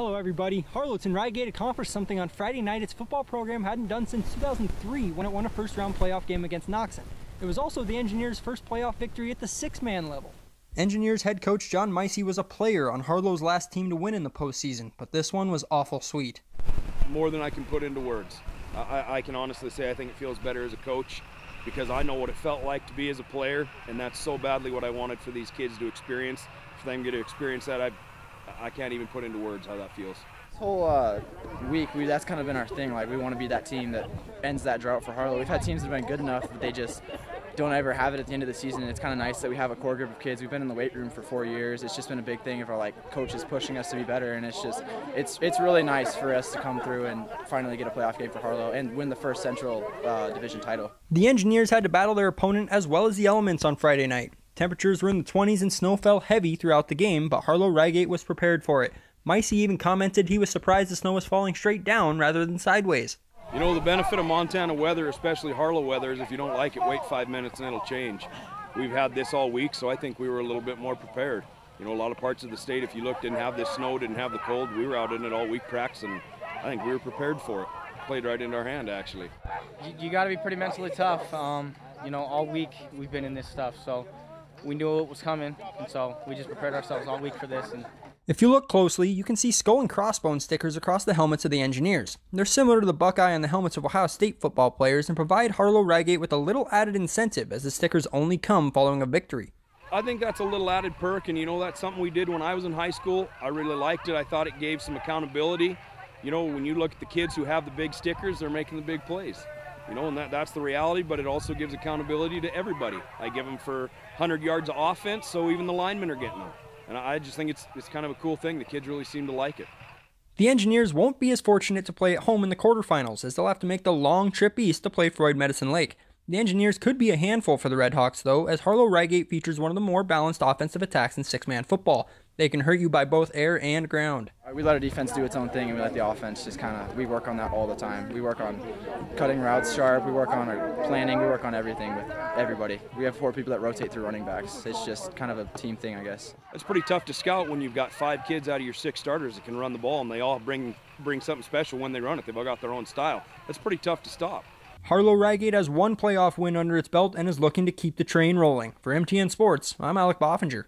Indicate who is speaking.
Speaker 1: Hello everybody. Harlowton Ryegate accomplished something on Friday night its football program hadn't done since 2003 when it won a first round playoff game against Noxon. It was also the Engineers' first playoff victory at the six-man level. Engineers head coach John Micey was a player on Harlow's last team to win in the postseason, but this one was awful sweet.
Speaker 2: More than I can put into words. I, I can honestly say I think it feels better as a coach because I know what it felt like to be as a player, and that's so badly what I wanted for these kids to experience. For them to get to experience that, I I can't even put into words how that feels.
Speaker 3: This whole uh, week, we, that's kind of been our thing. Like we want to be that team that ends that drought for Harlow. We've had teams that have been good enough, but they just don't ever have it at the end of the season. It's kind of nice that we have a core group of kids. We've been in the weight room for four years. It's just been a big thing of our like coaches pushing us to be better, and it's just it's it's really nice for us to come through and finally get a playoff game for Harlow and win the first Central uh, Division title.
Speaker 1: The Engineers had to battle their opponent as well as the elements on Friday night. Temperatures were in the 20s and snow fell heavy throughout the game, but Harlow Ryegate was prepared for it. Micey even commented he was surprised the snow was falling straight down rather than sideways.
Speaker 2: You know, the benefit of Montana weather, especially Harlow weather, is if you don't like it, wait five minutes and it'll change. We've had this all week, so I think we were a little bit more prepared. You know, a lot of parts of the state, if you look, didn't have this snow, didn't have the cold. We were out in it all week practicing. I think we were prepared for it. Played right into our hand, actually.
Speaker 4: You, you got to be pretty mentally tough. Um, you know, all week we've been in this stuff, so we knew it was coming, and so we just prepared ourselves all week for this. And
Speaker 1: if you look closely, you can see skull and crossbone stickers across the helmets of the Engineers. They're similar to the Buckeye on the helmets of Ohio State football players and provide Harlow Ryegate with a little added incentive as the stickers only come following a victory.
Speaker 2: I think that's a little added perk, and you know, that's something we did when I was in high school. I really liked it. I thought it gave some accountability. You know, when you look at the kids who have the big stickers, they're making the big plays. You know, and that, that's the reality, but it also gives accountability to everybody. I give them for 100 yards of offense, so even the linemen are getting them. And I just think it's, it's kind of a cool thing. The kids really seem to like it.
Speaker 1: The Engineers won't be as fortunate to play at home in the quarterfinals, as they'll have to make the long trip east to play Froid Medicine Lake. The Engineers could be a handful for the Redhawks, though, as Harlow Ryegate features one of the more balanced offensive attacks in six man football. They can hurt you by both air and ground.
Speaker 3: We let our defense do its own thing, and we let the offense just kind of. We work on that all the time. We work on cutting routes sharp. We work on our planning. We work on everything with everybody. We have four people that rotate through running backs. It's just kind of a team thing, I guess.
Speaker 2: It's pretty tough to scout when you've got five kids out of your six starters that can run the ball, and they all bring bring something special when they run it. They've all got their own style. That's pretty tough to stop.
Speaker 1: Harlow Ryegate has one playoff win under its belt and is looking to keep the train rolling. For MTN Sports, I'm Alec Boffinger.